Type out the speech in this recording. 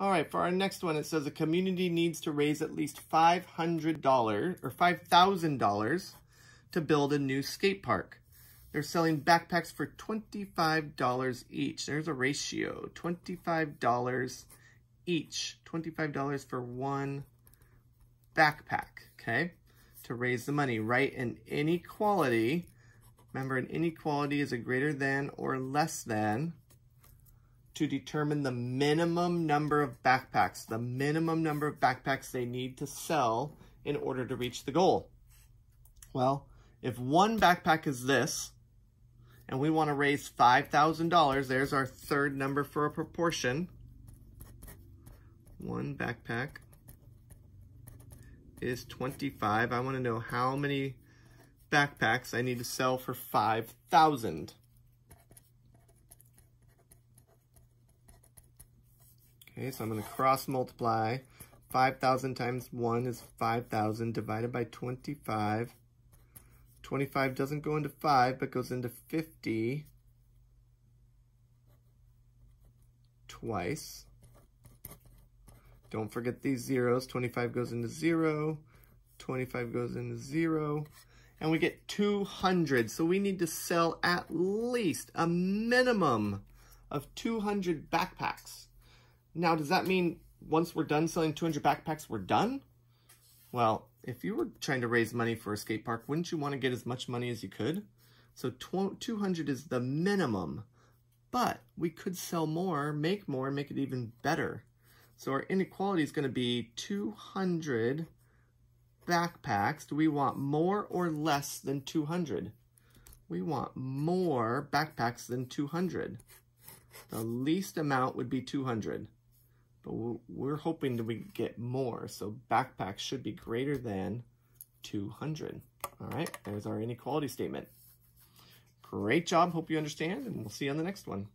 All right, for our next one, it says a community needs to raise at least $500 or $5,000 to build a new skate park. They're selling backpacks for $25 each. There's a ratio, $25 each. $25 for one backpack, okay? To raise the money, right? An inequality, remember an inequality is a greater than or less than to determine the minimum number of backpacks, the minimum number of backpacks they need to sell in order to reach the goal. Well, if one backpack is this, and we want to raise $5,000. There's our third number for a proportion. One backpack is 25. I want to know how many backpacks I need to sell for 5,000. Okay, so I'm going to cross multiply. 5,000 times 1 is 5,000 divided by 25. 25 doesn't go into 5, but goes into 50 twice. Don't forget these zeros. 25 goes into 0. 25 goes into 0. And we get 200. So we need to sell at least a minimum of 200 backpacks. Now, does that mean once we're done selling 200 backpacks, we're done? Well, if you were trying to raise money for a skate park, wouldn't you want to get as much money as you could? So 200 is the minimum, but we could sell more, make more, make it even better. So our inequality is going to be 200 backpacks. Do we want more or less than 200? We want more backpacks than 200. The least amount would be 200 but we're hoping that we get more. So backpacks should be greater than 200. All right, there's our inequality statement. Great job. Hope you understand, and we'll see you on the next one.